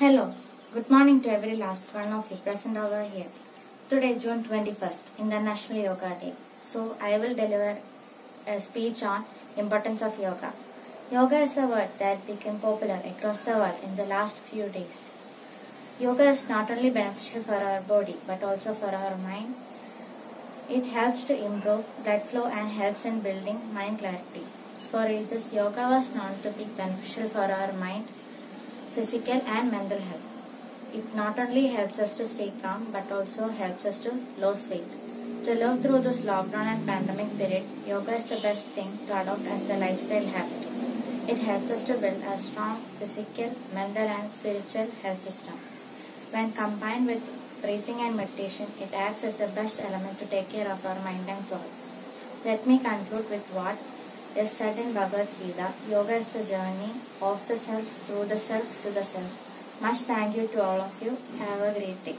Hello, good morning to every last one of you present over here. Today, June 21st, International Yoga Day. So, I will deliver a speech on importance of yoga. Yoga is a word that became popular across the world in the last few days. Yoga is not only beneficial for our body but also for our mind. It helps to improve blood flow and helps in building mind clarity. For ages, yoga was known to be beneficial for our mind, physical and mental health. It not only helps us to stay calm but also helps us to lose weight. To live through this lockdown and pandemic period, yoga is the best thing to adopt as a lifestyle habit. It helps us to build a strong physical, mental and spiritual health system. When combined with breathing and meditation, it acts as the best element to take care of our mind and soul. Let me conclude with what is said in Bhagavad Gita. Yoga is the journey of the self, through the self, to the self. Much thank you to all of you. Have a great day.